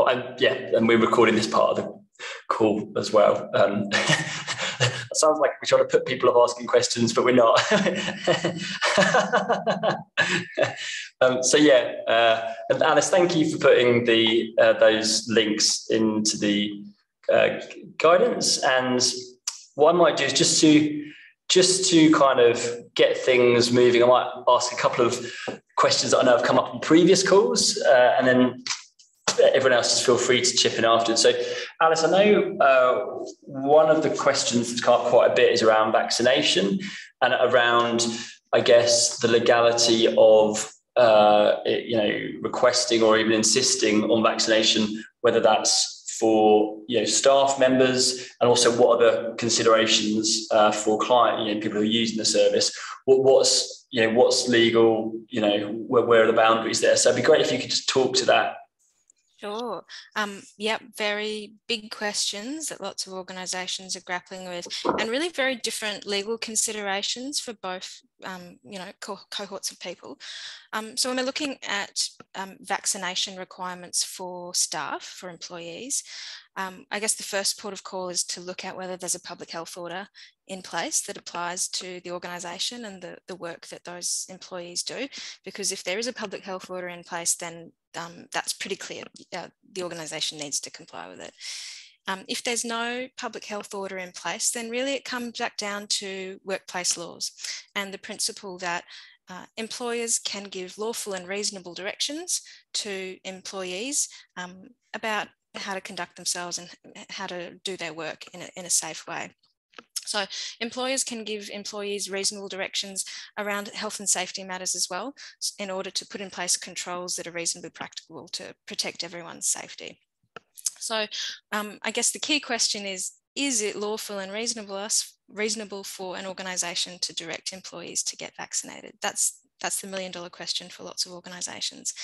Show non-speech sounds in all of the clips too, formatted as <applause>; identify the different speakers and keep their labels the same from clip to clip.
Speaker 1: Oh, and yeah, and we're recording this part of the call as well. Um, <laughs> sounds like we're trying to put people off asking questions, but we're not. <laughs> um, so yeah, uh, and Alice, thank you for putting the uh, those links into the uh, guidance. And what I might do is just to just to kind of get things moving. I might ask a couple of questions that I know have come up in previous calls, uh, and then everyone else just feel free to chip in afterwards. So, Alice, I know uh, one of the questions that's come up quite a bit is around vaccination and around, I guess, the legality of uh, you know requesting or even insisting on vaccination, whether that's for you know staff members and also what the considerations uh, for client you know people who are using the service what, what's you know what's legal you know where, where are the boundaries there so it'd be great if you could just talk to that
Speaker 2: Sure. Um, yep, very big questions that lots of organisations are grappling with, and really very different legal considerations for both, um, you know, co- cohorts of people. Um, so when we're looking at um, vaccination requirements for staff, for employees, um, I guess the first port of call is to look at whether there's a public health order in place that applies to the organisation and the, the work that those employees do. Because if there is a public health order in place, then um, that's pretty clear. Uh, the organisation needs to comply with it. Um, if there's no public health order in place, then really it comes back down to workplace laws and the principle that uh, employers can give lawful and reasonable directions to employees um, about how to conduct themselves and how to do their work in a, in a safe way. So employers can give employees reasonable directions around health and safety matters as well in order to put in place controls that are reasonably practicable to protect everyone's safety. So um, I guess the key question is, is it lawful and reasonable, reasonable for an organisation to direct employees to get vaccinated? That's that's the million dollar question for lots of organisations.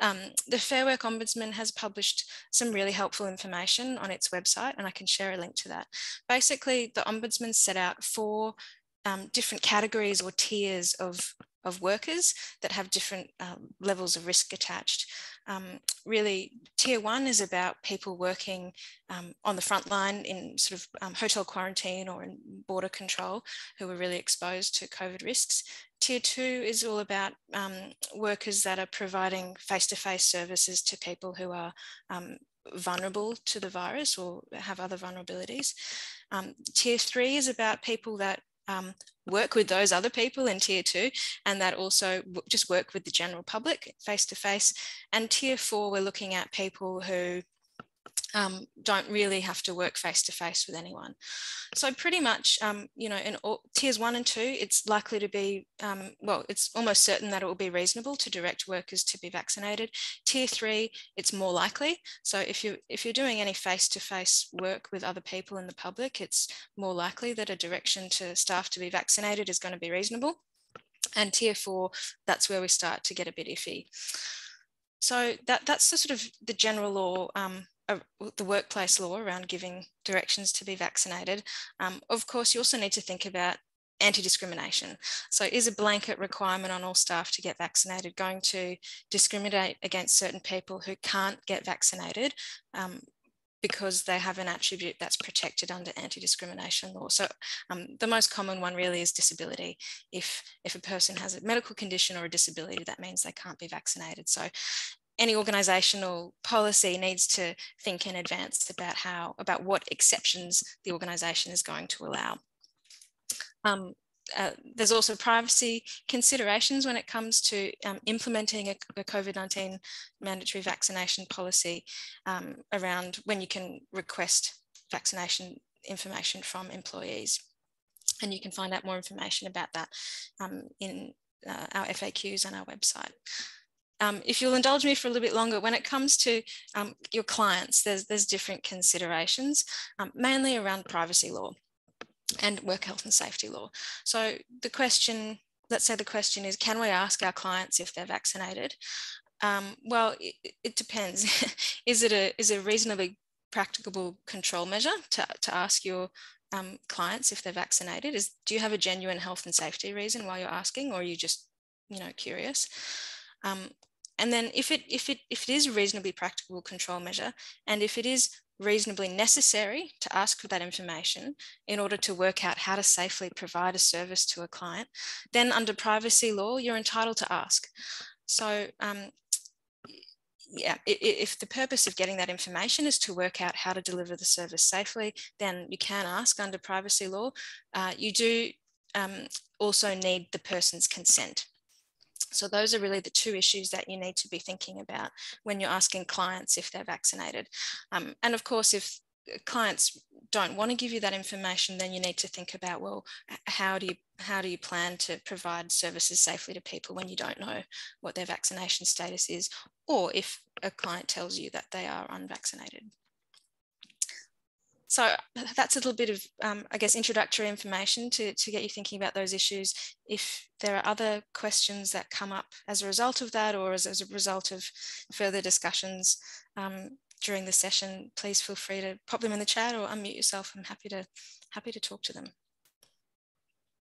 Speaker 2: Um, the Fair Work Ombudsman has published some really helpful information on its website, and I can share a link to that. Basically, the Ombudsman set out four um, different categories or tiers of, of workers that have different um, levels of risk attached. Um, really, tier one is about people working um, on the front line in sort of um, hotel quarantine or in border control who are really exposed to COVID risks. Tier two is all about um, workers that are providing face-to-face services to people who are um, vulnerable to the virus or have other vulnerabilities. Um, tier three is about people that um, work with those other people in tier two and that also just work with the general public face to face. And tier four, we're looking at people who um, don't really have to work face to face with anyone. So pretty much, um, you know, in all, tiers one and two, it's likely to be, um, well, it's almost certain that it will be reasonable to direct workers to be vaccinated. Tier three, it's more likely. So if you if you're doing any face to face work with other people in the public, it's more likely that a direction to staff to be vaccinated is going to be reasonable. And tier four, that's where we start to get a bit iffy. So that, that's the sort of the general law um, the workplace law around giving directions to be vaccinated. Um, of course, you also need to think about anti-discrimination. So is a blanket requirement on all staff to get vaccinated going to discriminate against certain people who can't get vaccinated um, because they have an attribute that's protected under anti-discrimination law. So um, the most common one really is disability. If, if a person has a medical condition or a disability, that means they can't be vaccinated. So any organizational policy needs to think in advance about how about what exceptions the organization is going to allow. Um, uh, there's also privacy considerations when it comes to um, implementing a, a COVID-19 mandatory vaccination policy um, around when you can request vaccination information from employees. And you can find out more information about that um, in uh, our FAQs on our website. Um, if you'll indulge me for a little bit longer, when it comes to um, your clients, there's, there's different considerations, um, mainly around privacy law and work health and safety law. So the question, let's say the question is, can we ask our clients if they're vaccinated? Um, well, it, it depends. <laughs> is, it a, is it a reasonably practicable control measure to, to ask your um, clients if they're vaccinated? Is, do you have a genuine health and safety reason why you're asking or are you just, you know, curious? Um, And then if it if it if it is a reasonably practical control measure, and if it is reasonably necessary to ask for that information in order to work out how to safely provide a service to a client, then under privacy law, you're entitled to ask. So um, yeah, if the purpose of getting that information is to work out how to deliver the service safely, then you can ask under privacy law. Uh, you do um, also need the person's consent. So those are really the two issues that you need to be thinking about when you're asking clients if they're vaccinated. Um, and of course, if clients don't want to give you that information, then you need to think about, well, how do you how do you plan to provide services safely to people when you don't know what their vaccination status is, or if a client tells you that they are unvaccinated. So that's a little bit of, um, I guess, introductory information to, to get you thinking about those issues. If there are other questions that come up as a result of that or as, as a result of further discussions um, during the session, please feel free to pop them in the chat or unmute yourself. I'm happy to happy to talk to them.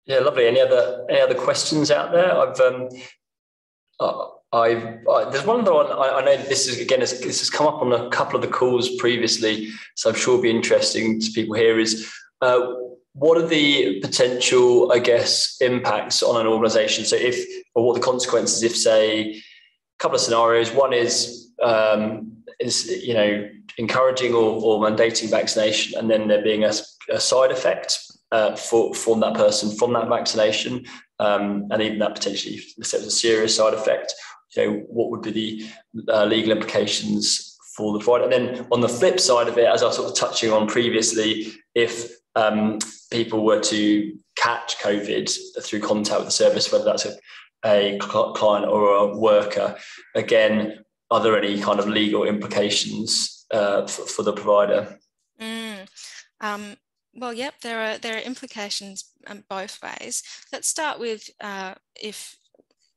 Speaker 1: Yeah, lovely. Any other any other questions out there? I've um, uh, I, I, there's one other one. I, I know this is again this, this, has come up on a couple of the calls previously, so I'm sure it'll be interesting to people here. Is uh, what are the potential, I guess, impacts on an organisation? So if or what the consequences if, say, a couple of scenarios. One is um, is you know encouraging or, or mandating vaccination, and then there being a, a side effect uh, for from that person from that vaccination, um, and even that potentially if it's a serious side effect, you know, what would be the uh, legal implications for the provider? And then on the flip side of it, as I was sort of touching on previously, if um, people were to catch COVID through contact with the service, whether that's a, a client or a worker, again, are there any kind of legal implications uh, for, for, the provider?
Speaker 2: Mm. Um, well, yep, there are there are implications um, both ways. Let's start with uh, if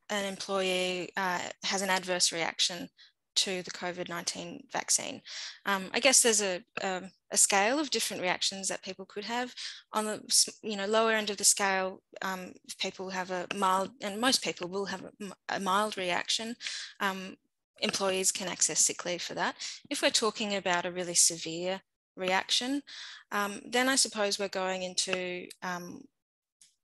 Speaker 2: an employee uh, has an adverse reaction to the COVID-19 vaccine. Um, I guess there's a, a, a, scale of different reactions that people could have. On the you know lower end of the scale, um, if people have a mild, and most people will have a, a mild reaction, um, employees can access sick leave for that. If we're talking about a really severe reaction, um, then I suppose we're going into um,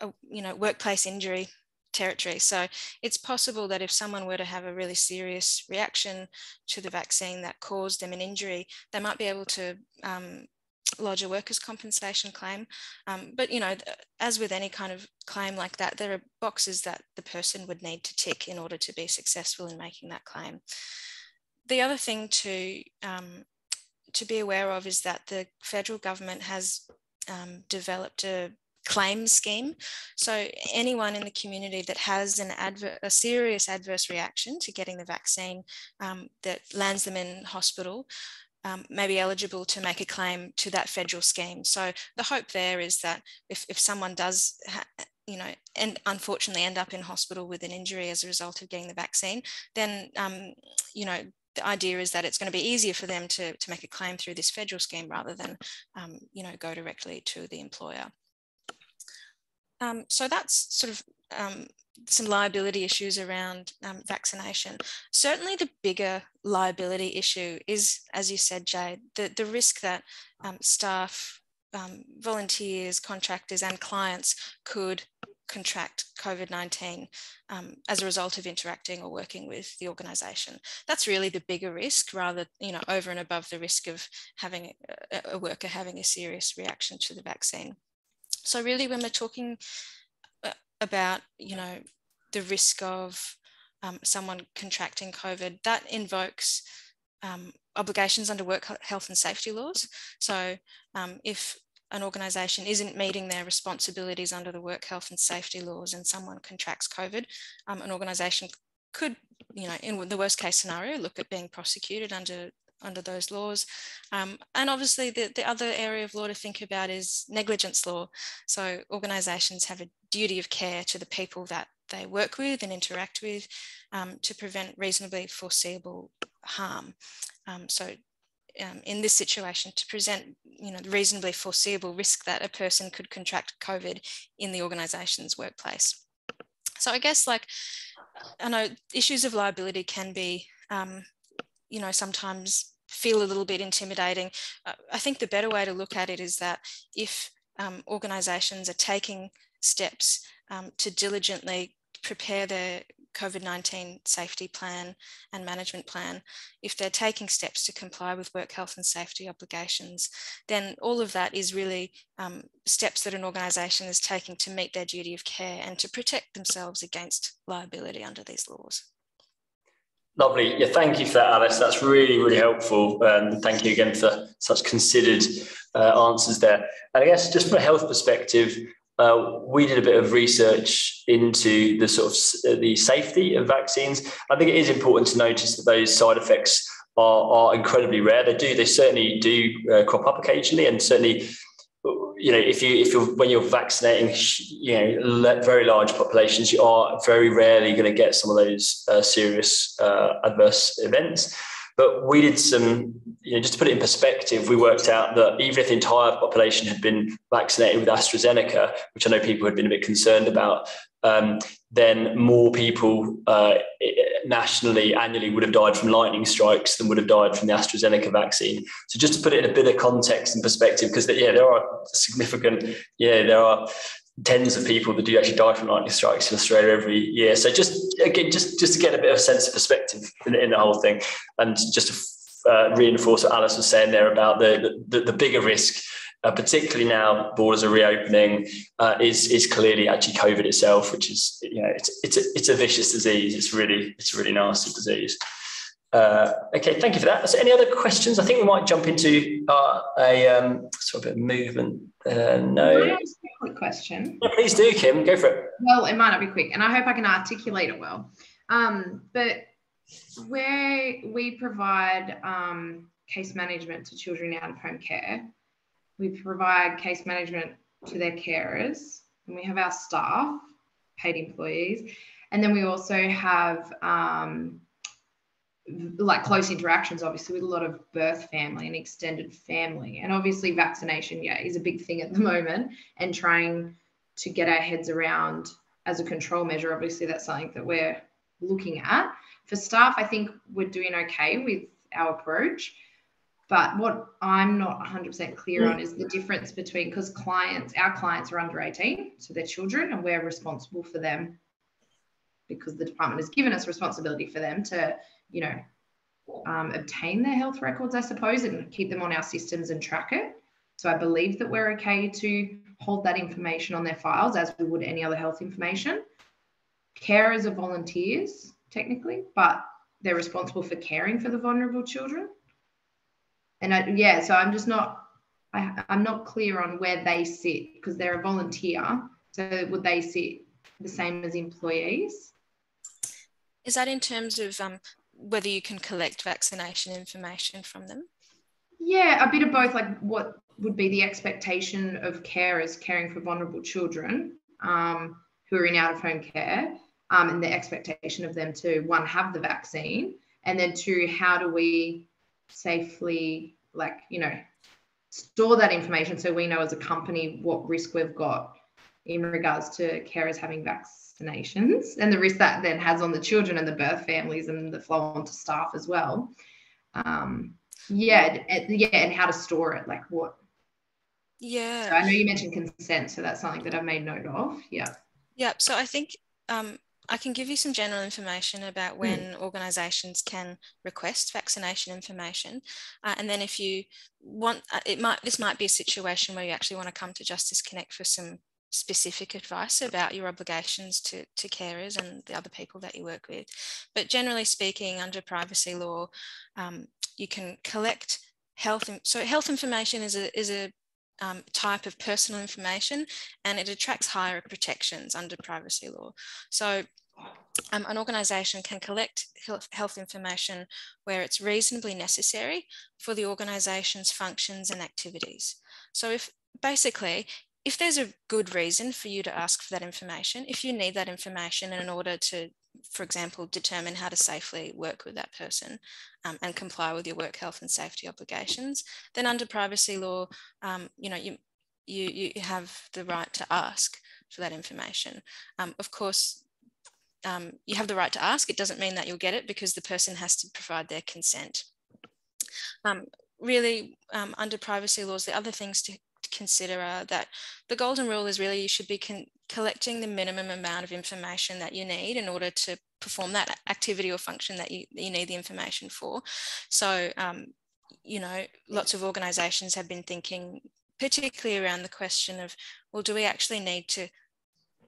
Speaker 2: a, you know workplace injury territory. So it's possible that if someone were to have a really serious reaction to the vaccine that caused them an injury, they might be able to um, lodge a workers' compensation claim. Um, but you know, as with any kind of claim like that, there are boxes that the person would need to tick in order to be successful in making that claim. The other thing to um, to be aware of is that the federal government has um, developed a claim scheme. So anyone in the community that has an adver- a serious adverse reaction to getting the vaccine um, that lands them in hospital um, may be eligible to make a claim to that federal scheme. So the hope there is that if, if someone does ha- you know, and unfortunately end up in hospital with an injury as a result of getting the vaccine, then, um, you know, the idea is that it's going to be easier for them to, to make a claim through this federal scheme rather than, um, you know, go directly to the employer. Um, so that's sort of um, some liability issues around um, vaccination. Certainly the bigger liability issue is, as you said, Jade, the, the risk that um, staff, um, volunteers, contractors and clients could contract COVID-19 um, as a result of interacting or working with the organisation. That's really the bigger risk rather, you know, over and above the risk of having a, a worker having a serious reaction to the vaccine. So really when we're talking uh, about, you know, the risk of um, someone contracting COVID, that invokes um, obligations under work health and safety laws. So um, if an organisation isn't meeting their responsibilities under the work health and safety laws and someone contracts COVID, um, an organisation could, you know, in the worst case scenario, look at being prosecuted under under those laws. Um, and obviously the, the other area of law to think about is negligence law. So organisations have a duty of care to the people that they work with and interact with um, to prevent reasonably foreseeable harm. Um, so um, in this situation to present you know, reasonably foreseeable risk that a person could contract COVID in the organisation's workplace. So I guess like I know issues of liability can be, um, you know, sometimes feel a little bit intimidating. Uh, I think the better way to look at it is that if um, organisations are taking steps um, to diligently prepare their COVID 19 safety plan and management plan, if they're taking steps to comply with work health and safety obligations, then all of that is really um, steps that an organisation is taking to meet their duty of care and to protect themselves against liability under these laws.
Speaker 1: Lovely. Yeah, thank you for that, Alice. That's really, really helpful. Um, thank you again for such considered uh, answers there. And I guess just from a health perspective, uh, we did a bit of research into the sort of uh, the safety of vaccines. I think it is important to notice that those side effects are, are incredibly rare. They do, they certainly do uh, crop up occasionally, and certainly, you know, if you if you're when you're vaccinating, you know, very large populations, you are very rarely going to get some of those uh, serious uh, adverse events. But we did some, you know, just to put it in perspective, we worked out that even if the entire population had been vaccinated with AstraZeneca, which I know people had been a bit concerned about, um, then more people uh, nationally annually would have died from lightning strikes than would have died from the AstraZeneca vaccine. So just to put it in a bit of context and perspective, because yeah, there are significant, yeah, there are tens of people that do actually die from lightning strikes in Australia every year. So just again, just just to get a bit of a sense of perspective in, in the whole thing, and just to uh, reinforce what Alice was saying there about the the, the bigger risk. Uh, particularly now borders are reopening, uh, is is clearly actually COVID itself, which is you know it's it's a, it's a vicious disease. It's really it's a really nasty disease. Uh, okay, thank you for that. So, any other questions? I think we might jump into uh, a um, sort of a movement. Uh, no.
Speaker 3: quick question.
Speaker 1: Yeah, please do, Kim. Go for it.
Speaker 3: Well, it might not be quick, and I hope I can articulate it well. Um, but where we provide um, case management to children out of home care, we provide case management to their carers, and we have our staff, paid employees, and then we also have um, like close interactions obviously with a lot of birth family and extended family. And obviously vaccination yeah is a big thing at the moment. And trying to get our heads around as a control measure obviously that's something that we're looking at. For staff i think we're doing okay with our approach. But what i'm not 100% clear on is the difference between because clients our clients are under 18 so they're children and we're responsible for them because the department has given us responsibility for them to you know, um, obtain their health records, I suppose, and keep them on our systems and track it. So I believe that we're okay to hold that information on their files as we would any other health information. Carers are volunteers, technically, but they're responsible for caring for the vulnerable children. And I, yeah, so I'm just not, I, I'm not clear on where they sit because they're a volunteer. So would they sit the same as employees?
Speaker 2: Is that in terms of um, whether you can collect vaccination information from them?
Speaker 3: Yeah, a bit of both. Like what would be the expectation of carers caring for vulnerable children um, who are in out of home care, um, and the expectation of them to one have the vaccine, and then two, how do we safely, like you know, store that information so we know as a company what risk we've got in regards to carers having vaccines vaccinations and the risk that then has on the children and the birth families and the flow on to staff as well. Um, yeah, yeah, and how to store it, like what?
Speaker 2: Yeah.
Speaker 3: So I know you mentioned consent, so that's something that I've made note of. Yeah.
Speaker 2: Yeah. So I think um, I can give you some general information about hmm. when mm. organisations can request vaccination information, uh, and then if you want, uh, it might this might be a situation where you actually want to come to Justice Connect for some specific advice about your obligations to, to carers and the other people that you work with. But generally speaking, under privacy law, um, you can collect health. So health information is a, is a um, type of personal information and it attracts higher protections under privacy law. So um, an organisation can collect health information where it's reasonably necessary for the organisation's functions and activities. So if basically if there's a good reason for you to ask for that information, if you need that information in order to, for example, determine how to safely work with that person um, and comply with your work health and safety obligations, then under privacy law, um, you know, you, you, you have the right to ask for that information. Um, of course, um, you have the right to ask. It doesn't mean that you'll get it because the person has to provide their consent. Um, really, um, under privacy laws, the other things to consider are that the golden rule is really you should be collecting the minimum amount of information that you need in order to perform that activity or function that you, you need the information for. So, um, you know, lots of organizations have been thinking, particularly around the question of, well, do we actually need to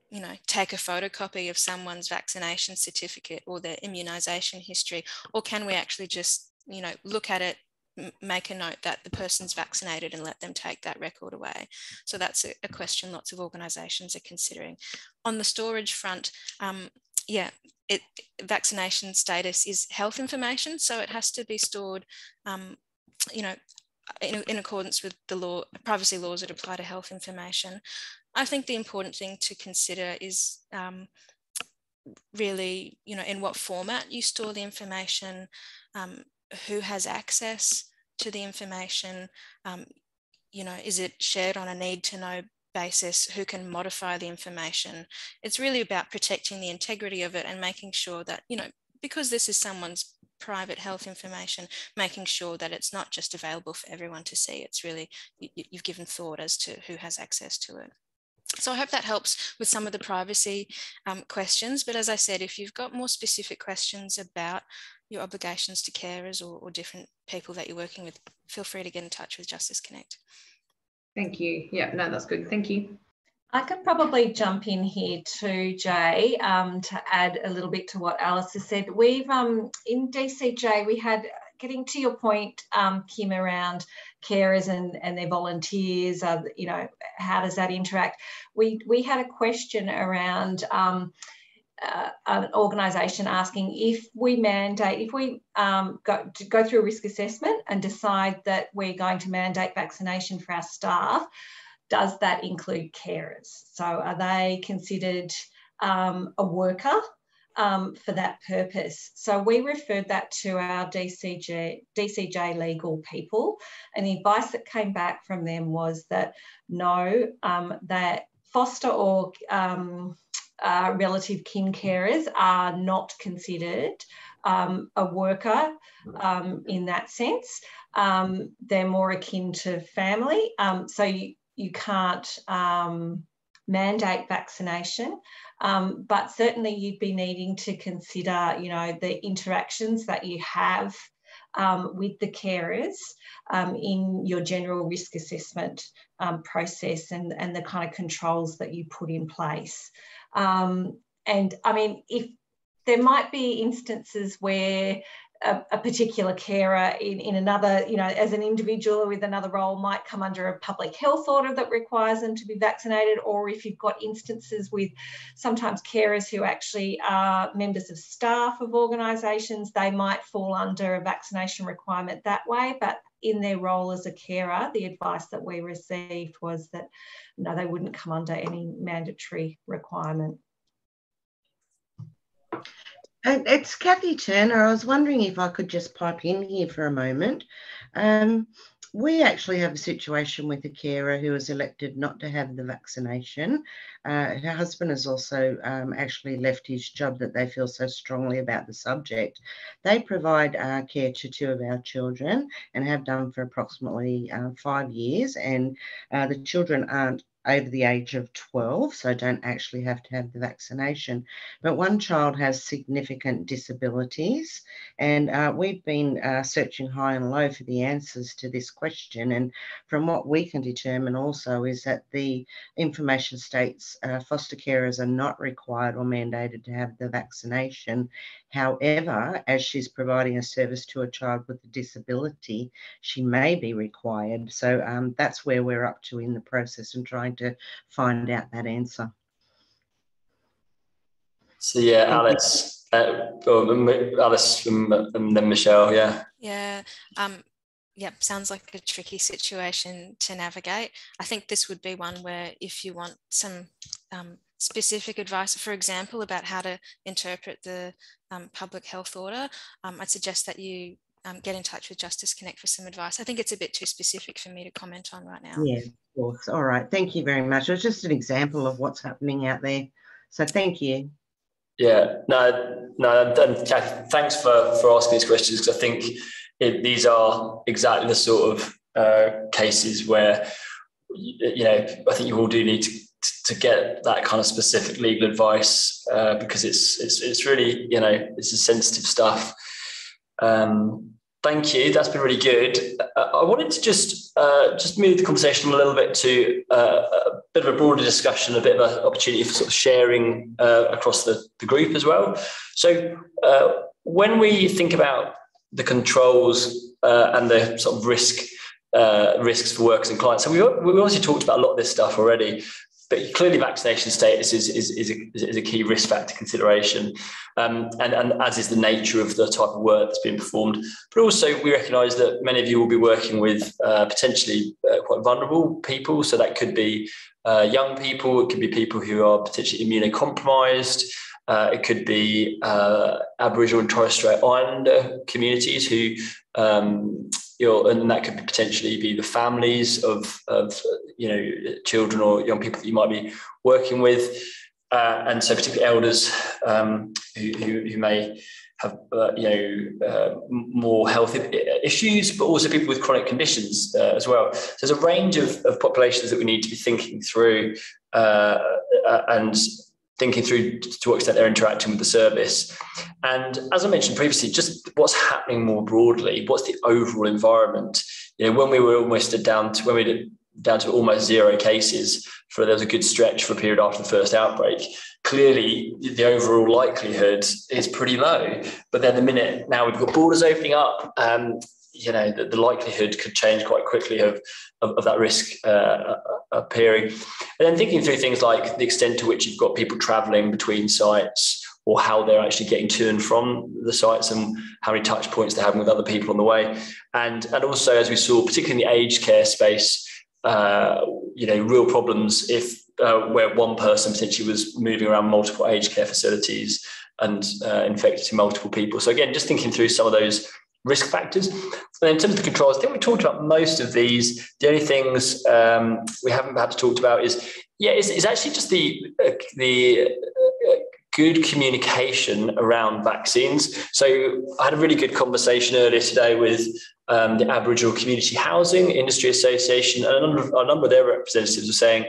Speaker 2: you know, take a photocopy of someone's vaccination certificate or their immunization history, or can we actually just, you know, look at it, make a note that the person's vaccinated and let them take that record away? So that's a, a question lots of organisations are considering. On the storage front, um, yeah, it, vaccination status is health information, so it has to be stored, um, you know, in, in, accordance with the law, privacy laws that apply to health information. I think the important thing to consider is um, really, you know, in what format you store the information, um, who has access to the information, um, you know, is it shared on a need to know basis, who can modify the information. It's really about protecting the integrity of it and making sure that, you know, because this is someone's private health information, making sure that it's not just available for everyone to see. It's really, you, you've given thought as to who has access to it. So I hope that helps with some of the privacy um, questions. But as I said, if you've got more specific questions about your obligations to carers or, or different people that you're working with, feel free to get in touch with Justice Connect.
Speaker 3: Thank you. Yeah, no, that's good. Thank you.
Speaker 4: I could probably jump in here too, Jay, um, to add a little bit to what Alice has said. We've um, in DCJ we had getting to your point, um, Kim, around carers and, and their volunteers, uh, you know, how does that interact? We, we had a question around um, uh, an organisation asking if we mandate, if we um, go, go through a risk assessment and decide that we're going to mandate vaccination for our staff, does that include carers? So are they considered um, a worker um, for that purpose. So we referred that to our DCJ, DCJ legal people, and the advice that came back from them was that no, um, that foster or um, uh, relative kin carers are not considered um, a worker um, in that sense. Um, they're more akin to family. so you, you can't mandate vaccination. Um, but certainly you'd be needing to consider, you know, the interactions that you have um, with the carers um, in your general risk assessment um, process and, and the kind of controls that you put in place. Um, and I mean, if there might be instances where a, a, particular carer in, in another, you know, as an individual with another role might come under a public health order that requires them to be vaccinated, or if you've got instances with sometimes carers who actually are members of staff of organisations, they might fall under a vaccination requirement that way. But in their role as a carer, the advice that we received was that no, they wouldn't come under any mandatory requirement.
Speaker 5: It's Kathy Turner. I was wondering if I could just pipe in here for a moment. Um, we actually have a situation with a carer who was elected not to have the vaccination. Uh, her husband has also um, actually left his job that they feel so strongly about the subject. They provide uh, care to two of our children and have done for approximately uh, five years, and uh, the children aren't over the age of 12, so don't actually have to have the vaccination. But one child has significant disabilities, and uh, we've been uh, searching high and low for the answers to this question. And from what we can determine also is that the information states uh, foster carers are not required or mandated to have the vaccination. However, as she's providing a service to a child with a disability, she may be required. So um, that's where we're up to in the process and trying to find out that answer.
Speaker 1: So yeah, Alice, uh, Alice from, and then Michelle, yeah.
Speaker 2: Yeah, um, yeah, sounds like a tricky situation to navigate. I think this would be one where if you want some um, specific advice, for example, about how to interpret the um, public health order, um, I'd suggest that you um, get in touch with Justice Connect for some advice. I think it's a bit too specific for me to comment on right now.
Speaker 5: Yeah, of course. All right. Thank you very much. It was just an example of what's happening out there. So thank you.
Speaker 1: Yeah, no, no, and Kathy, thanks for for asking these questions because I think it, these are exactly the sort of uh, cases where you know I think you all do need to to get that kind of specific legal advice uh, because it's it's it's really you know it's a sensitive stuff. Um, thank you. That's been really good. Uh, I wanted to just uh, just move the conversation a little bit to uh, a bit of a broader discussion, a bit of an opportunity for sort of sharing uh, across the, the group as well. So uh, when we think about the controls and the sort of risk risks for workers and clients, so we we obviously talked about a lot of this stuff already but clearly vaccination status is, is, is, a, is a key risk factor consideration. Um, and, and as is the nature of the type of work that's being performed. But also we recognise that many of you will be working with uh, potentially uh, quite vulnerable people. So that could be uh, young people it could be people who are potentially immunocompromised uh, it could be uh, Aboriginal and Torres Strait Islander communities who um, you know, and that could potentially be the families of, of you know children or young people that you might be working with, uh, and so particularly elders um, who, who, who, may have uh, you know uh, more health issues, but also people with chronic conditions uh, as well. So there's a range of, of populations that we need to be thinking through uh, uh, and thinking through to what extent they're interacting with the service. And as I mentioned previously, just what's happening more broadly, what's the overall environment? You know, when we were almost down to when we did down to almost zero cases for there was a good stretch for a period after the first outbreak. Clearly, the overall likelihood is pretty low. But then the minute now we've got borders opening up, um, you know, the, the, likelihood could change quite quickly of, of, of that risk uh, appearing. And then thinking through things like the extent to which you've got people traveling between sites or how they're actually getting to and from the sites and how many touch points they're having with other people on the way. And, and also, as we saw, particularly in the aged care space, uh, you know, real problems if uh, where one person potentially was moving around multiple aged care facilities and uh, infecting multiple people. So again, just thinking through some of those risk factors. And in terms of the controls, I think we talked about most of these. The only things um, we haven't perhaps talked about is, yeah, it's, it's actually just the uh, the uh, good communication around vaccines. So I had a really good conversation earlier today with um, the Aboriginal Community Housing Industry Association, and a number, of, a number of their representatives were saying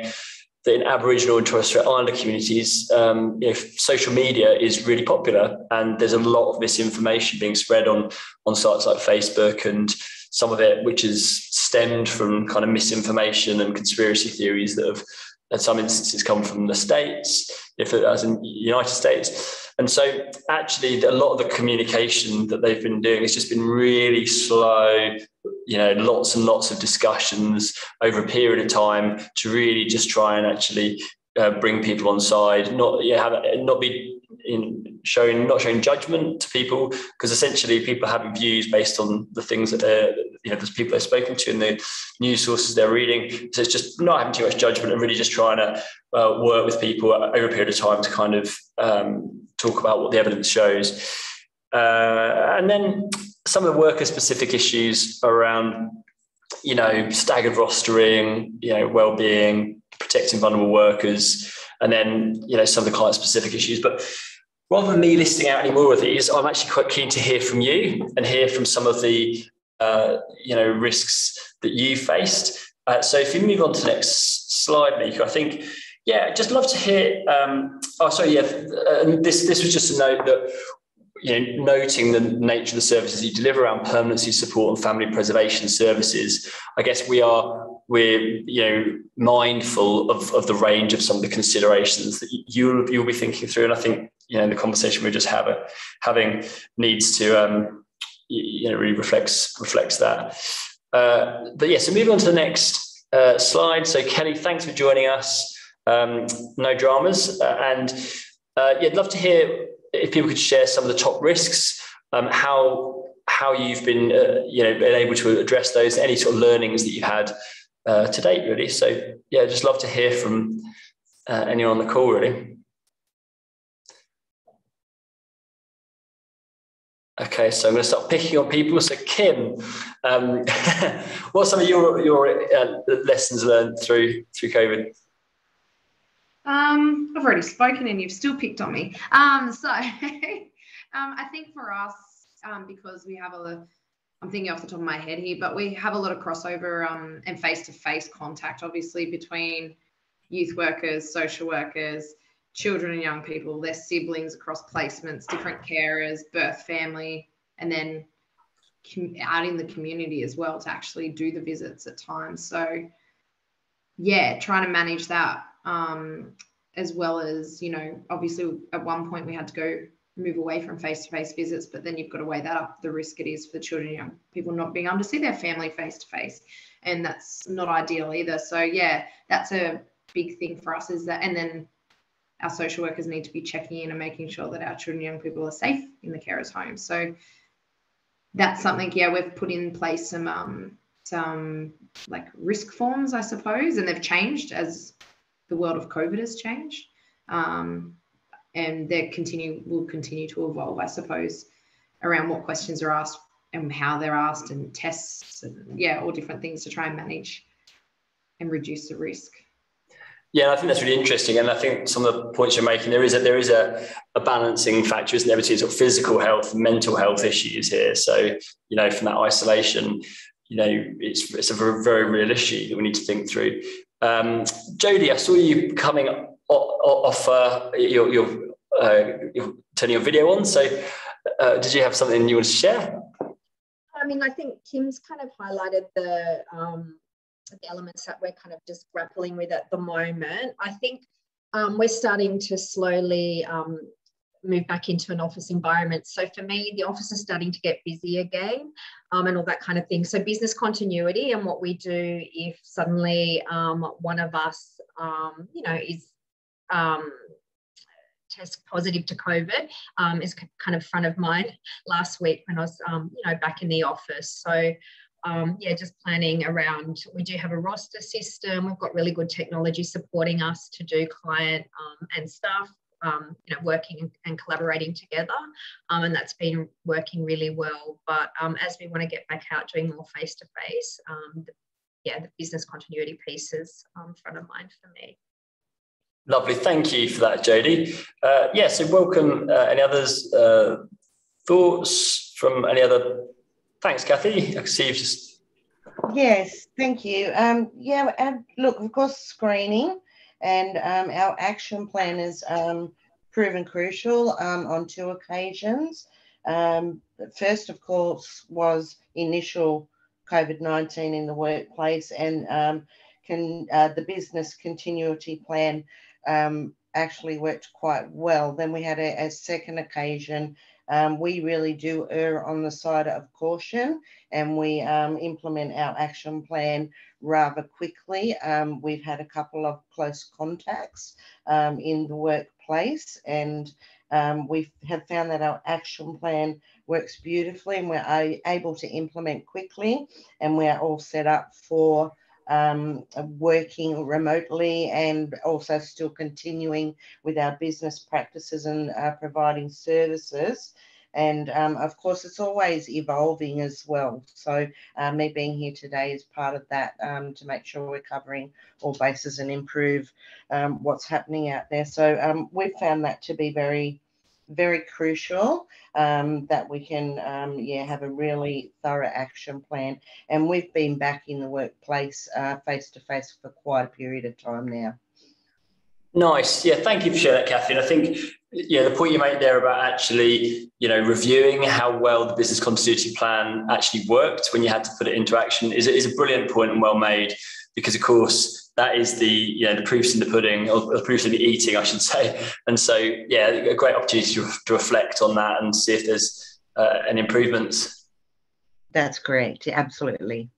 Speaker 1: that in Aboriginal and Torres Strait Islander communities, um, you know, social media is really popular, and there's a lot of misinformation being spread on on sites like Facebook, and some of it which is stemmed from kind of misinformation and conspiracy theories that have, in some instances, come from the states, if it as in United States. And so, actually, a lot of the communication that they've been doing has just been really slow, you know lots and lots of discussions over a period of time to really just try and actually uh, bring people on side not yeah have not be in showing not showing judgment to people because essentially people are having views based on the things that they're you know the people they've spoken to and the news sources they're reading so it's just not having too much judgment and really just trying to uh, work with people over a period of time to kind of um, talk about what the evidence shows uh, and then some of the worker specific issues around, you know, staggered rostering, you know, well-being, protecting vulnerable workers, and then, you know, some of the client specific issues. But rather than me listing out any more of these, I'm actually quite keen to hear from you and hear from some of the, uh, you know, risks that you faced. Uh, so if you move on to the next slide, Nico, I think, yeah, I'd just love to hear. Um, oh, sorry, yeah, this this was just a note that you know, noting the nature of the services you deliver around permanency support and family preservation services, I guess we are we're you know mindful of, of the range of some of the considerations that you'll you'll be thinking through, and I think you know the conversation we're just having having needs to um, you know really reflects reflects that. Uh, but yeah, so moving on to the next uh, slide. So Kelly, thanks for joining us. Um, no dramas, uh, and uh, yeah, I'd love to hear if people could share some of the top risks, um, how how you've been uh, you know been able to address those, any sort of learnings that you've had uh, to date, really. So yeah, just love to hear from anyone on the call, really. Okay, so I'm going to start picking on people. So Kim, um, <laughs> what are some of your your uh, lessons learned through through COVID?
Speaker 3: Um, I've already spoken and you've still picked on me. Um, so <laughs> um, I think for us, um, because we have a, I'm thinking off the top of my head here, but we have a lot of crossover um, and face-to-face contact, obviously, between youth workers, social workers, children and young people, their siblings across placements, different carers, birth family, and then out in the community as well to actually do the visits at times. So, yeah, trying to manage that um, as well as, you know, obviously at one point we had to go move away from face to face visits, but then you've got to weigh that up the risk it is for children and young people not being able to see their family face to face. And that's not ideal either. So, yeah, that's a big thing for us is that, and then our social workers need to be checking in and making sure that our children and young people are safe in the carers' homes. So, that's something, yeah, we've put in place some um, some like risk forms, I suppose, and they've changed as the world of COVID has changed. Um, and they continue will continue to evolve, I suppose, around what questions are asked and how they're asked and tests and yeah, all different things to try and manage and reduce the risk.
Speaker 1: Yeah, I think that's really interesting, and I think some of the points you're making there is that there is a, a balancing factor, isn't there, between sort of physical health, mental health issues here. So you know, from that isolation, you know, it's it's a very, very real issue that we need to think through. Um, Jodie, I saw you coming off uh, your your, uh, your turning your video on. So, uh, did you have something you want to share?
Speaker 6: I mean, I think Kim's kind of highlighted the um, the elements that we're kind of just grappling with at the moment. I think um, we're starting to slowly um, move back into an office environment. So for me, the office is starting to get busy again um, and all that kind of thing. So business continuity and what we do if suddenly um, one of us, um, you know, is um, test positive to COVID um, is kind of front of mind last week when I was, um, you know, back in the office. So um, yeah, just planning around. We do have a roster system. We've got really good technology supporting us to do client um, and staff, um, you know, working and collaborating together, um, and that's been working really well. But um, as we want to get back out doing more face to face, yeah, the business continuity piece is um, front of mind for me.
Speaker 1: Lovely, thank you for that, Jodie. Uh, yeah, so welcome. Uh, any others? Uh, thoughts from any other Thanks, Kathy. I can see you've just.
Speaker 5: Yes, thank you. Um, yeah, and look, of course, screening and um, our action plan has um, proven crucial um, on two occasions. Um, first, of course, was initial COVID 19 in the workplace, and um, can uh, the business continuity plan actually worked quite well. Then we had a, a second occasion um, we really do err on the side of caution and we um, implement our action plan rather quickly. Um, we've had a couple of close contacts um, in the workplace and um, we have found that our action plan works beautifully and we're able to implement quickly and we're all set up for um, working remotely and also still continuing with our business practices and uh, providing services. And um, of course, it's always evolving as well. So, uh, me being here today is part of that um, to make sure we're covering all bases and improve um, what's happening out there. So, um, we've found that to be very very crucial um, that we can um, yeah have a really thorough action plan. And we've been back in the workplace face to face for quite a period of time now.
Speaker 1: Nice. Yeah thank you for sharing that kathy and i think yeah the point you made there about actually you know reviewing how well the business continuity plan actually worked when you had to put it into action is, is a brilliant point and well made because of course that is the you know the proofs in the pudding or the proofs in the eating i should say. And so yeah a great opportunity to, to reflect on that and see if there's uh, an improvement.
Speaker 5: That's great. Absolutely.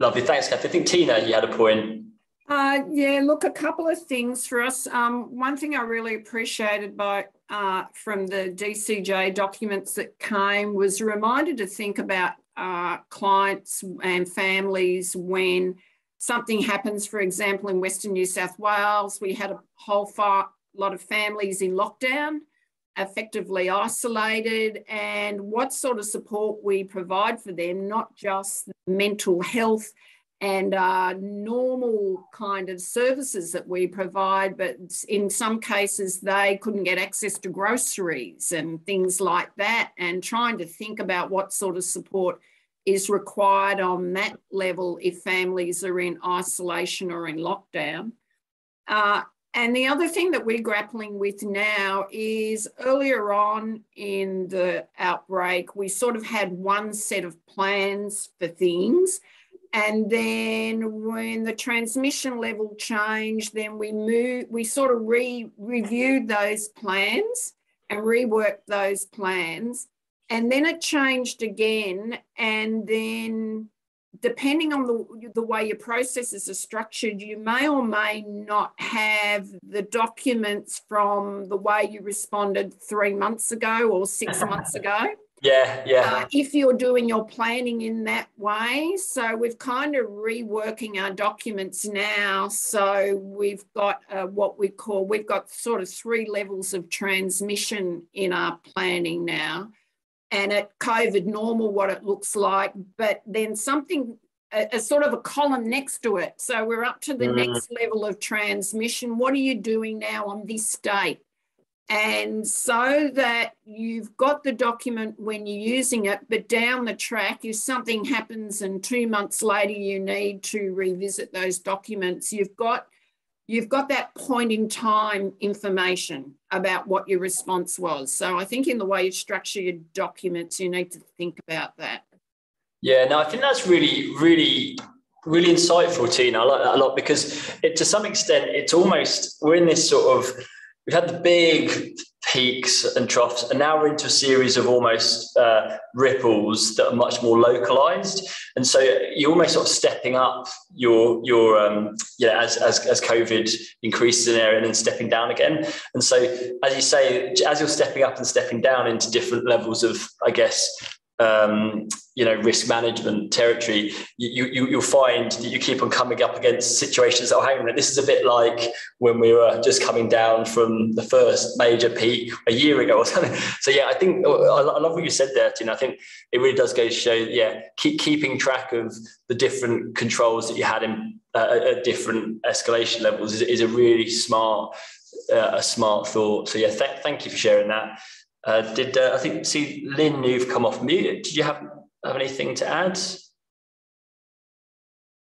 Speaker 1: Lovely. Thanks Kath. i think tina you had a point.
Speaker 7: Uh, yeah, look, a couple of things for us. Um, one thing I really appreciated by uh, from the DCJ documents that came was a reminder to think about uh, clients and families when something happens, for example, in Western New South Wales, we had a whole far, lot of families in lockdown, effectively isolated, and what sort of support we provide for them, not just mental health and uh, normal kind of services that we provide, but in some cases they couldn't get access to groceries and things like that, and trying to think about what sort of support is required on that level if families are in isolation or in lockdown. Uh, and the other thing that we're grappling with now is earlier on in the outbreak, we sort of had one set of plans for things. And then when the transmission level changed, then we moved, we sort of re reviewed those plans and reworked those plans. And then it changed again. And then depending on the, the way your processes are structured, you may or may not have the documents from the way you responded three months ago or six <laughs> months ago.
Speaker 1: Yeah, yeah.
Speaker 7: Uh, if you're doing your planning in that way. So we've kind of reworking our documents now. So we've got uh, what we call, we've got sort of three levels of transmission in our planning now and at COVID normal what it looks like, but then something, a, a sort of a column next to it. So we're up to the mm. next level of transmission. What are you doing now on this date? And so that you've got the document when you're using it, but down the track, if something happens and two months later you need to revisit those documents, you've got you've got that point in time information about what your response was. So I think in the way you structure your documents, you need to think about that.
Speaker 1: Yeah, no, I think that's really, really, really insightful, Tina. I like that a lot because it, to some extent, it's almost, we're in this sort of, we've had the big peaks and troughs, and now we're into a series of almost uh, ripples that are much more localized. And so you're almost sort of stepping up your your um, yeah as, as as COVID increases in area and then stepping down again. And so as you say, as you're stepping up and stepping down into different levels of, I guess, um, you know risk management territory, you, you you'll find that you keep on coming up against situations that are hanging. This is a bit like when we were just coming down from the first major peak a year ago or something. <laughs> So yeah, I think I love what you said there, Tina. I think it really does go to show, yeah, keep keeping track of the different controls that you had in uh, at different escalation levels is, is a really smart uh, a smart thought. So yeah, th- thank you for sharing that. Uh, did uh, I think see Lynn, you've come off mute. Did you have have anything to add?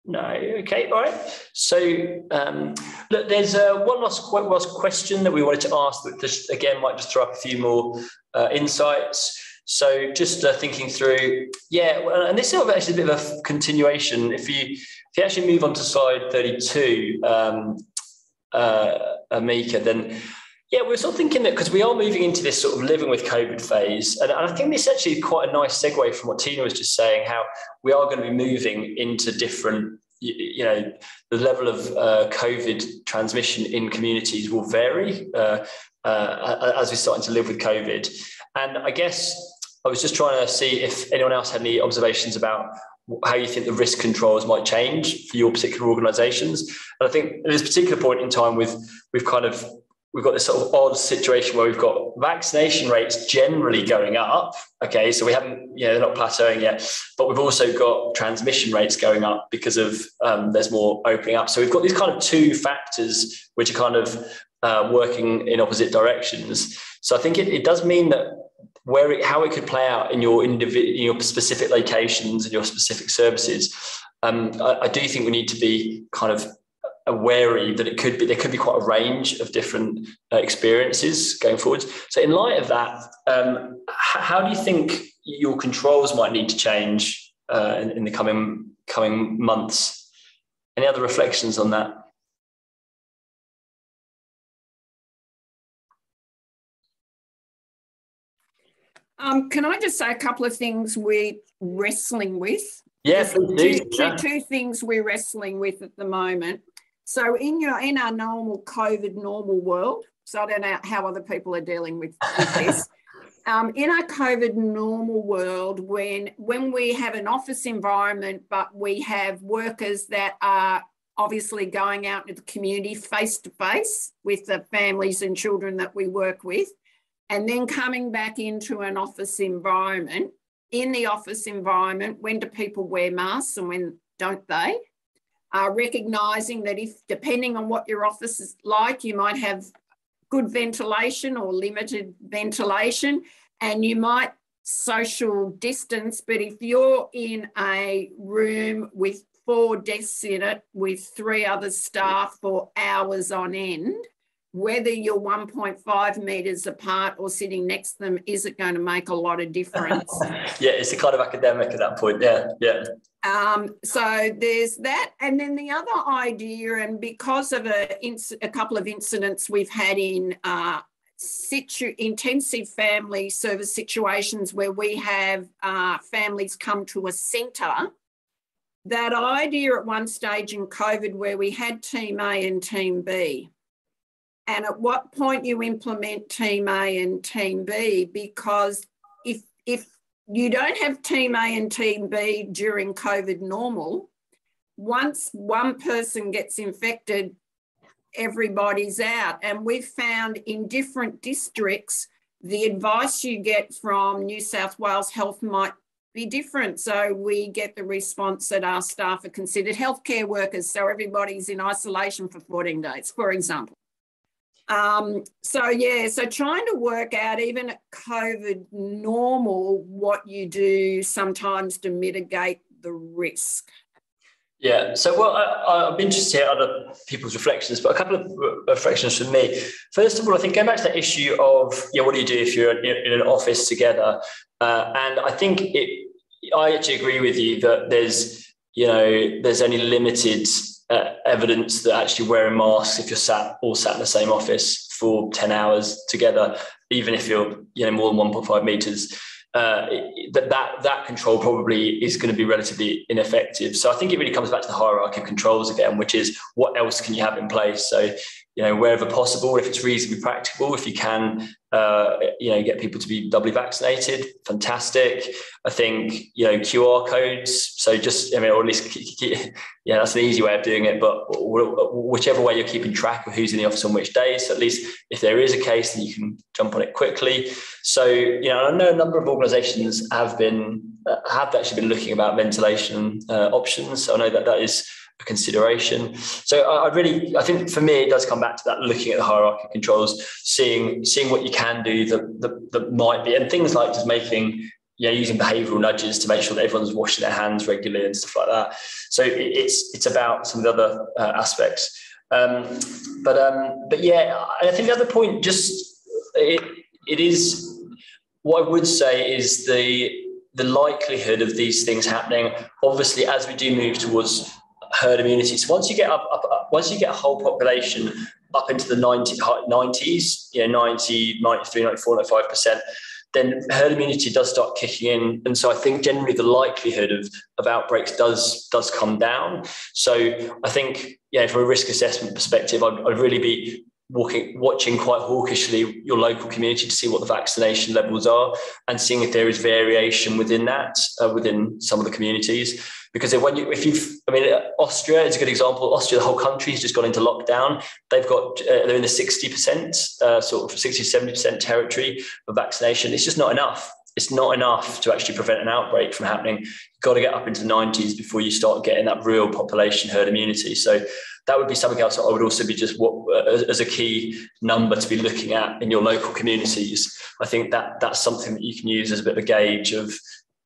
Speaker 1: No. Okay. All right. So um, look, there's uh, one last, one last question that we wanted to ask that just again might just throw up a few more uh, insights. So just uh, thinking through, yeah, and this is actually a bit of a continuation. If you if you actually move on to slide 32, um, uh, Amika, then yeah, we're sort of thinking that because we are moving into this sort of living with COVID phase. And, and I think this actually is quite a nice segue from what Tina was just saying, how we are going to be moving into different, you, know, the level of uh, COVID transmission in communities will vary uh, uh, as we're starting to live with COVID. And I guess I was just trying to see if anyone else had any observations about how you think the risk controls might change for your particular organizations. And I think at this particular point in time, with we've kind of we've got this sort of odd situation where we've got vaccination rates generally going up. Okay, so we haven't, you know, they're not plateauing yet, but we've also got transmission rates going up because of um, there's more opening up. So we've got these kind of two factors which are kind of uh, working in opposite directions. So I think it, it does mean that where it, how it could play out in your individual, your specific locations and your specific services. Um, I, I do think we need to be kind of wary that it could be there could be quite a range of different uh, experiences going forwards. So, in light of that, um, how do you think your controls might need to change uh, in, in, the coming coming months? Any other reflections on that?
Speaker 7: Um, can I just say a couple of things we're wrestling with?
Speaker 1: Yes,
Speaker 7: two, two, two things we're wrestling with at the moment. So in your in our normal COVID normal world, so I don't know how other people are dealing with, with this. <laughs> Um, in our COVID normal world, when when we have an office environment, but we have workers that are obviously going out into the community face to face with the families and children that we work with, and then coming back into an office environment. In the office environment, when do people wear masks and when don't they? Uh, recognizing that if depending on what your office is like, you might have good ventilation or limited ventilation, and you might social distance. But if you're in a room with four desks in it with three other staff for hours on end, whether you're 1.5 meters apart or sitting next to them isn't going to make a lot of difference. <laughs>
Speaker 1: yeah, it's a kind of academic at that point. Yeah, yeah.
Speaker 7: Um, so there's that. And then the other idea, and because of a, a couple of incidents we've had in uh, situ intensive family service situations where we have uh, families come to a centre, that idea at one stage in COVID where we had Team A and Team B and at what point you implement team A and team B because if if you don't have team A and team B during COVID normal, once one person gets infected, everybody's out. And we've found in different districts, the advice you get from New South Wales Health might be different. So we get the response that our staff are considered healthcare workers. So everybody's in isolation for 14 days, for example. Um, so yeah, so trying to work out even at COVID normal what you do sometimes to mitigate the risk.
Speaker 1: Yeah, so well, I, am interested to hear other people's reflections, but a couple of reflections from me. First of all, I think going back to that issue of yeah, what do you do if you're in, in an office together? Uh, and I think it, I actually agree with you that there's you know there's only limited uh, evidence that actually wearing masks if you're sat all sat in the same office for 10 hours together even if you're you know more than 1.5 meters uh, that that that control probably is going to be relatively ineffective. So I think it really comes back to the hierarchy of controls again, which is what else can you have in place? So you know wherever possible, if it's reasonably practical, if you can uh, you know, get people to be doubly vaccinated. Fantastic. I think, you know, QR codes. So just, I mean, or at least, yeah, that's an easy way of doing it. But whichever way you're keeping track of who's in the office on which days, so at least if there is a case, then you can jump on it quickly. So, you know, I know a number of organisations have been uh, have actually been looking about ventilation uh, options. So I know that that is a consideration. So I, I, really, I think for me, it does come back to that looking at the hierarchy controls, seeing seeing what you can do that, that, that might be, and things like just making yeah, using behavioural nudges to make sure that everyone's washing their hands regularly and stuff like that. So it's it's about some of the other uh, aspects. Um, but um, but yeah, I think the other point just it it is what I would say is the the likelihood of these things happening. Obviously, as we do move towards herd immunity. So once you get up, up, up once you get a whole population up into the 90, 90s, you know, 90, 93, 94, 95%, then herd immunity does start kicking in. And so I think generally the likelihood of, of outbreaks does does come down. So I think, yeah, from a risk assessment perspective, I'd, I'd really be walking, watching quite hawkishly your local community to see what the vaccination levels are and seeing if there is variation within that, uh, within some of the communities. Because if, when you, if you've, I mean, Austria is a good example. Austria, the whole country has just gone into lockdown. They've got, uh, they're in the 60%, uh, sort of 60, 70% territory of vaccination. It's just not enough. It's not enough to actually prevent an outbreak from happening. You've got to get up into the 90s before you start getting that real population herd immunity. So that would be something else that I would also be just what as a key number to be looking at in your local communities. I think that that's something that you can use as a bit of a gauge of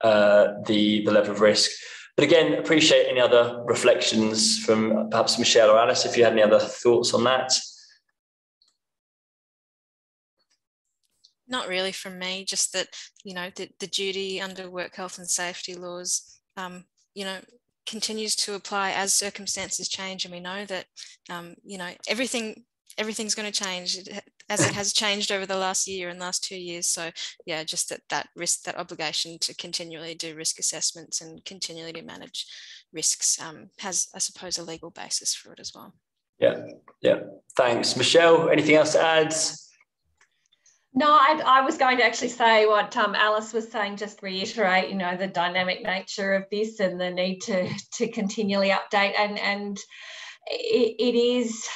Speaker 1: uh, the the level of risk. But again, appreciate any other reflections from perhaps Michelle or Alice if you had any other thoughts on that.
Speaker 2: Not really from me, just that, you know, the, the duty under work health and safety laws, um, you know, continues to apply as circumstances change and we know that um, you know everything everything's going to change as it <coughs> has changed over the last year and last two years. So yeah just that that risk that obligation to continually do risk assessments and continually to manage risks um, has i suppose a legal basis for it as well.
Speaker 1: Yeah yeah. Thanks. Michelle anything else to add
Speaker 4: no, I, I, was going to actually say what um, Alice was saying, just reiterate, you know, the dynamic nature of this and the need to to continually update. And and it, it is,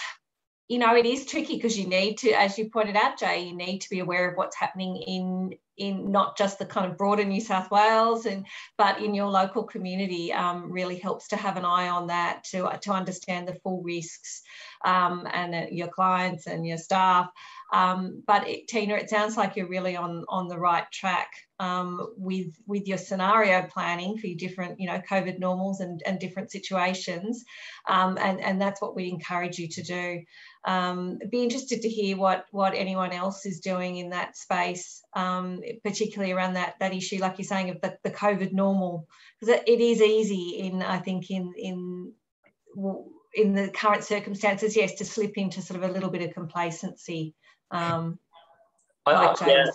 Speaker 4: you know, it is tricky because you need to, as you pointed out, Jay, you need to be aware of what's happening in in not just the kind of broader New South Wales and but in your local community um, really helps to have an eye on that to, to understand the full risks um, and uh, your clients and your staff. Um, but it, Tina, it sounds like you're really on, on the right track um, with, with your scenario planning for your different, you know, COVID normals and, and different situations. Um, and, and that's what we encourage you to do. Um, be interested to hear what, what anyone else is doing in that space, um, particularly around that, that issue, like you're saying, of the, the COVID normal, because it, it is easy in, I think, in, in in the current circumstances, yes, to slip into sort of a little bit of complacency. Um,
Speaker 1: I, yeah.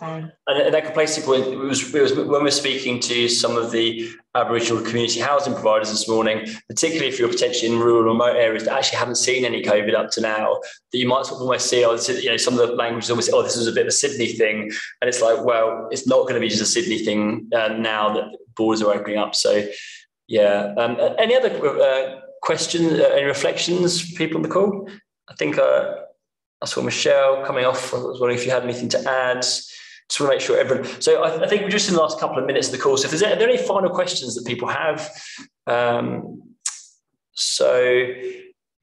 Speaker 1: And that complacency point it was, it was when we were speaking to some of the Aboriginal community housing providers this morning, particularly if you're potentially in rural remote areas that actually haven't seen any COVID up to now, that you might sort of almost see, oh, you know, some of the language is almost, oh, this is a bit of a Sydney thing. And it's like, well, it's not going to be just a Sydney thing uh, now that borders are opening up. So, yeah. Um, any other uh, questions, uh, any reflections, people on the call? I think uh, I saw Michelle coming off. I was wondering if you had anything to add. Just want to make sure everyone. So I, I think we're just in the last couple of minutes of the call. So if there's are there any final questions that people have? Um, so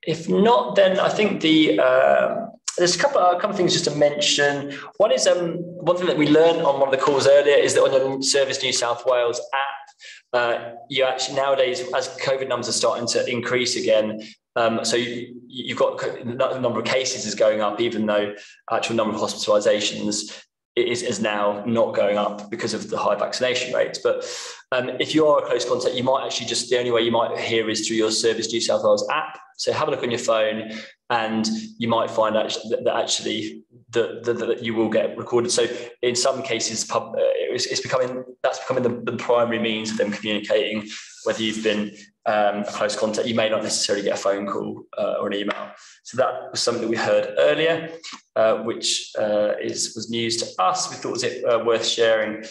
Speaker 1: if not, then I think the uh, there's a couple, a couple of things just to mention. One is um, one thing that we learned on one of the calls earlier is that on your Service New South Wales app, uh, you actually nowadays, as COVID numbers are starting to increase again, um, so you, you've got the number of cases is going up, even though actual number of hospitalizations is, is now not going up because of the high vaccination rates. But um, if you are a close contact, you might actually just the only way you might hear is through your Service New South Wales app. So have a look on your phone, and you might find that, that actually that, that, that, you will get recorded. So in some cases, pub, uh, it's, it's, becoming that's becoming the, the, primary means of them communicating. Whether you've been um, a close contact, you may not necessarily get a phone call uh, or an email. So that was something that we heard earlier, uh, which uh, is was news to us. We thought was it uh, worth sharing.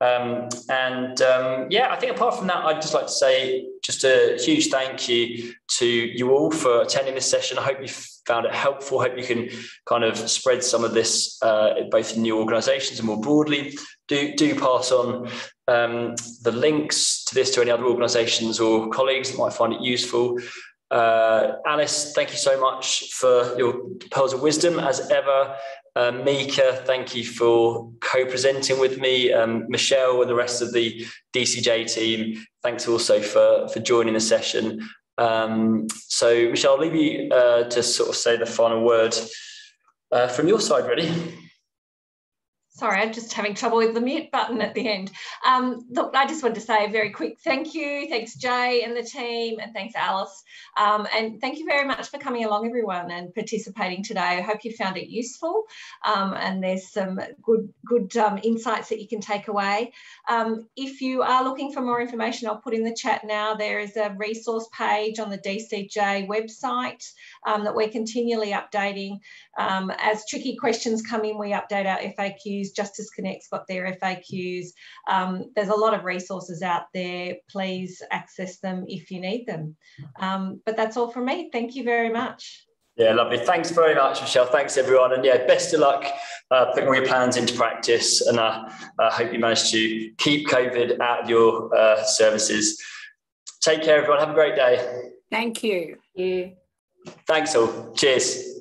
Speaker 1: Um, and um, yeah, I think apart from that, I'd just like to say just a huge thank you to you all for attending this session. I hope you found it helpful. I hope you can kind of spread some of this uh, both in new organisations and more broadly. Do do pass on um, the links to this to any other organisations or colleagues that might find it useful. Uh, Alice, thank you so much for your pearls of wisdom as ever. Uh, Mika, thank you for co-presenting with me. Um, Michelle and the rest of the DCJ team, thanks also for, for joining the session. Um, so Michelle, I'll leave you uh, to sort of say the final word uh, from your side, really.
Speaker 4: Sorry, I'm just having trouble with the mute button at the end. Um, look, I just wanted to say a very quick thank you. Thanks, Jay and the team, and thanks, Alice. Um, and thank you very much for coming along, everyone, and participating today. I hope you found it useful um, and there's some good, good um, insights that you can take away. Um, if you are looking for more information, I'll put in the chat now. There is a resource page on the DCJ website um, that we're continually updating. as tricky questions come in, we update our FAQs Justice Connect's got their FAQs. Um, there's a lot of resources out there. Please access them if you need them. Um, but that's all from me. Thank you very much.
Speaker 1: Yeah, lovely. Thanks very much, Michelle. Thanks, everyone. And yeah, best of luck uh, putting all your plans into practice. And uh, I hope you manage to keep COVID out of your uh, services. Take care, everyone. Have a great day.
Speaker 7: Thank you.
Speaker 6: Thank you.
Speaker 1: Thanks all. Cheers.